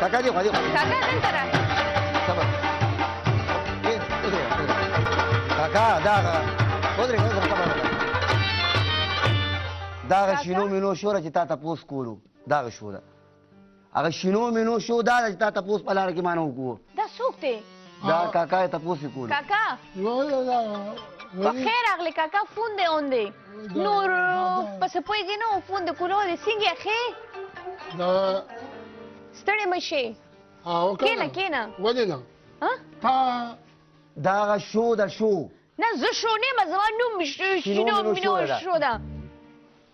کاکا دی خو دی کاکا دلته را صبر اے ودرې ودرې کاکا دا ودرې ودرې صبر دا شینو مینو شوره چې تا تاسو کولو دا شوره هغه شینو مینو شو دا چې تا تاسو په لار کې مانو کوو دا څوک دی دا کاکا یې تپوس یې کولو کاکا په خیر راغلی کاکا فون دی اون دی نور پس پوهېږي نه فون د کولو دی څنګه ښې ستړی مه شې کېنه کېنه ولې نه تا دا هغه شو ده شو نه زه شو نه یم زما نوم شینو مینو شو ده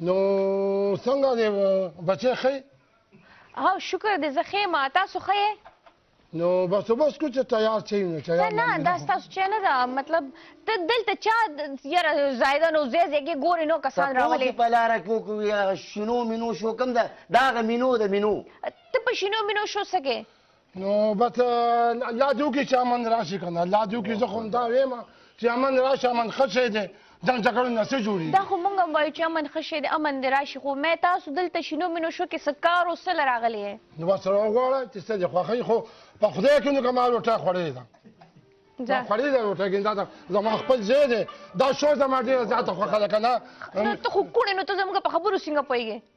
نو څنګه دی بچی ښه ها شکر دې زه ښه ما تاسو ښه نو بس بس کو چې تیار چي نو تیار نه دا تاسو چې نه دا مطلب ته دلته چا یار زائد نو زې زېږي ګوري نو کسان راولې په لار کې کو شنو مينو شو کم دا دا مينو د مينو ته په شنو مينو شو سکے نو بس الله دې وکړي چې امن راشي که نه الله دې وکړي زه خو همدا ویم چې امن راشي امن ښه شی دی جنګ جګړو نه څه جوړېږي دا خو موږ هم وایو چې امن ښه شی دی امن دې راشي خو مې تاسو دلته شینو مینو شو کې څه کار او څه له راغلی یې نو ورسره وغواړه چې څه دې خوښوي خو په خدای کې نو که ما روټۍ خوړلې ده ما خوړلې ده روټۍ کې دا زما خپل ځای دی دا شو زما ډېره زیاته خوښه ده که نه ته خو کوڼې نو ته زموږ په خبرو څنګه پوهېږې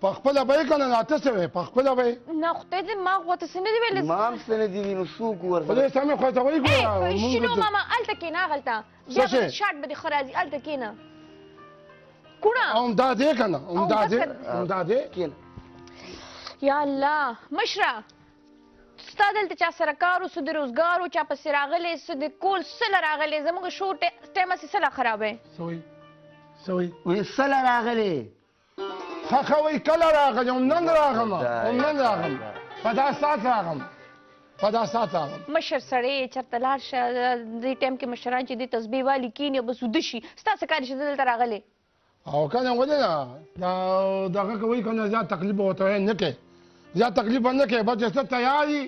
په خپل به کنه راته څه وي په خپل به نه خدای دې ما خو ته سند ویل ما هم سند دي نو سو کو ورته ولې سمې خو ته وای ګوره مونږ شنو ماما الته کې نه غلطه بیا شاټ به خرازي الته کې نه کونه هم دا دې کنه هم دا دې هم دا دې کینه یا الله مشره ستا دلته چا سره کار وسو د روزګار او چا پسې راغلی څه د کول څه له راغلی زموږ شو ټایم هسې څه له خرابوي سوی سوی وایي څه له راغلی خوښوي کله راغلم نن راغم هم نن راغم په دا سات راغم په دا سات راغم مشر سړی چرته لاړ شه دې ټایم کې مشران چې دې تسبیح والي کینې بس وده شي ستاسو کار چې دلته راغلی او کنه ولې نه دا دغه کوي کنه زیات تکلیف به وته نه کې زیات تکلیف نه کې بس چې تیاری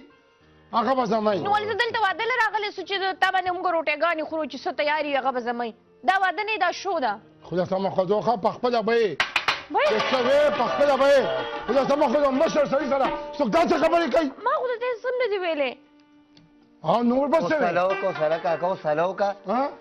هغه به زمای نو ولې دلته واده لره غلې سو چې تا باندې موږ روټېګانې خورو چې څه تیاری هغه به زمای دا واده نه دا شو ده خدا سمه خو دوخه په خپل به چې څه وې په خپل به خدا سمه خو مشر سړي سره څوک دا څه خبرې کوي ما خو دې سم نه دی ویلې او نور بس سره کو سره کا کو سره کا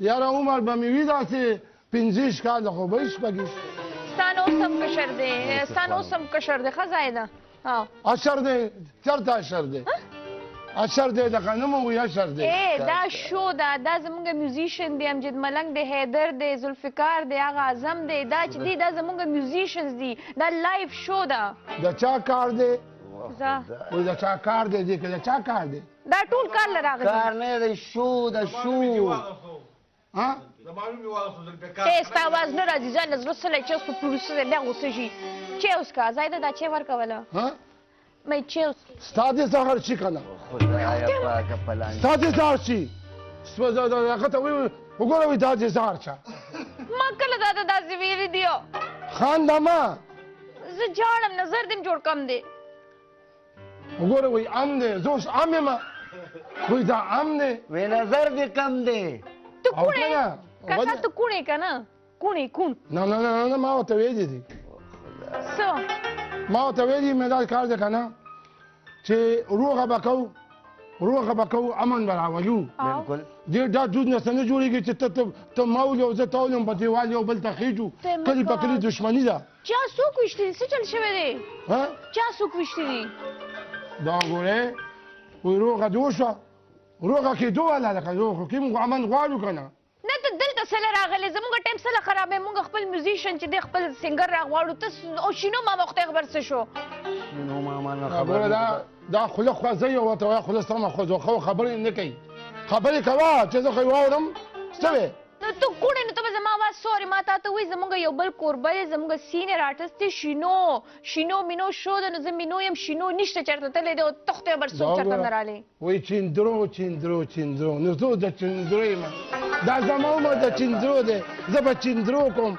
یاره عمر به مې وي داسې پنځویشت کاله خو به یې شپږویشت ستا نه اوس هم کشر دی ستا نه اوس هم کشر دی ښه ځای ده اشر دی چېرته اشر دی اشر دی لکه نه مو وي اشر دی ای دا شو دا دا زمونږ میوزیشن دی امجد ملنګ دی حیدر دی ذوالفقار دی هغه اعظم دی دا چې دی دا زمونږ میوزیشنز دی دا لایف شو ده د چا کار دی وایي د چا کار دی دې کې د چا کار دی دا ټول کار لراغلی کار نه دی شو د شو ها ته ستا आवाज نه راځي ځان زړه سره چې اوس په پولیسو ده بیا غوسه شي چې اوس کا زاید دا چې ورکوله ها مې چې اوس ستا دې زهر شي کنه خدای پاک پلان ستا دې زهر شي سپه دا دا هغه ته وی وګوره وی دا دې زهر چا ما کله دا دا دې ویری دیو خان دما زه جوړم نظر دې جوړ کم دی وګوره وای ام دی زه اوس ام یم وای دا ام دی وی نظر دې کم دی ته او کوڼې کنه کاکا وجه- ته کوڼې که نه کوڼې کوڼ نه نه نه نه ما ورته ویلي دي څه ما ورته ویلي مې دا کار دی که نه چې روغه به کوو روغه به کوو امن به راولو او بالکل دې دا دود نه څنګه جوړېږي چې ته ته ته ما ولې او زه تا ولې په دیوال یو بل ته خېږو ته مه کلي په کلي کوه. دښمني ده چا څوک وشتي څه چل شوی دی ها چا څوک وشتي دي دا ګوره وای روغه دې وشوه روغه کېدو والا ده که زه خو کوم امن غواړو که نه نه ته دلته څه له راغلې زموږ ټایم څه له خرابوې موږ خپل میوزیشن چې دی خپل سنګر راغواړو ته او شینو ماما خو خبر څه شو شینو ماما نه خبره دا دا خوله خوځوي او ورته وایه خوله سمه خوځوه خو خبرې نه کوي خبرې کوه چې زه خو یې واورم څه وې نو ته کوړې نو ته به زما واز سوري ما تا ته وی زمونږ یو بل کوربه دی زمونږ سینیر آرټست دی شینو شینو مینو شو ده نو زه مینو یم شینو نشته چرته تللی دی او تخته بر څوک چرته نه رالی وی چندرو چندرو چندرو نو زه د چندرو یم دا زما عمر د چندرو دی زه به چندرو کوم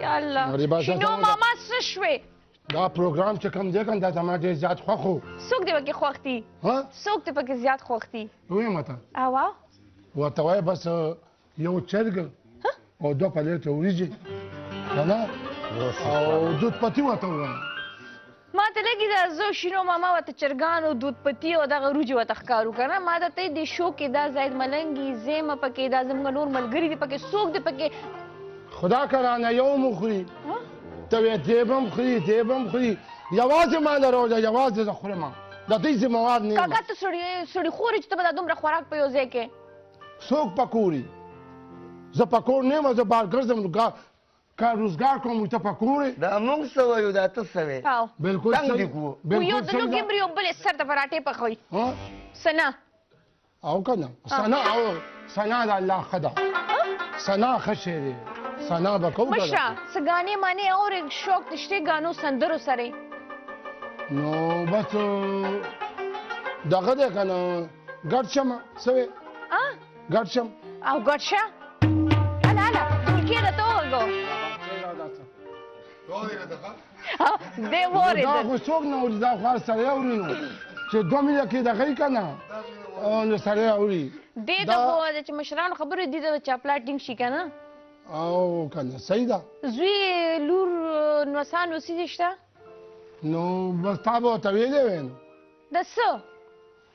یا الله شینو ماما څه شوې دا پروګرام چې کوم دی کنه دا زما ډېر زیات خوښ و څوک دې پکې خوښ دي څوک دې پکې زیات خوښ دي ووایم ورته اوا ورته وایه بس یو چرګ او دوه پلیټه وریجې که نه او دود پتي ورته ووایم ما ته لګي دا زه شینو ماما وته چرګان او دود پتی او دغه روجي وته ښکارو کنه ما ته ته دې شو کې دا زید ملنګي زیمه پکې دا زموږ نور ملګری دي پکې سوق دي پکې خدا کرانه یو مخري ته وې دیبم خري دیبم خري یوازې ما نه روزه یوازې زه خورم د دې ذمہ وار نه کاکا ته سړی سړی خوري چې ته به دومره خوراک په یو ځای کې څوک پکوري زه پکور نه ما زه بار ګرځم کار روزګار کوم وي ته په کور یې. دا موږ څه وایو دا ته څه وایې؟ او. بالکل تنګ دې صحیح کوو. او یو بالکل د صحیح لوګي ده مري او بل یې سر ته پراټې پخوي. ها ثنا. او که نه ثنا او ثنا د الله ښه ده ثنا ښه شی دی ثنا به کوو که نه؟ مشره څه ګانې مانې اورې شوق د شته ګانو سندرو سره یې؟ نو بس دغه دی که نه ګډ شمه څه وې آه ګډ شم او ګډ شه هله هله جوړ کېږه ته وغږو دی وارې دا خو څوک نه اوري دا خو هر سړی اوري نو چې دوه میله کې دغی که نه نو سړی اوري دې ته خو چې مشرانو خبرې دي ته چاپلا ټینګ شي که نه او که نه صحیح ده زوی لور نوسان اوسیدي شته نو بس تا به ورته ویلی وی نو د څه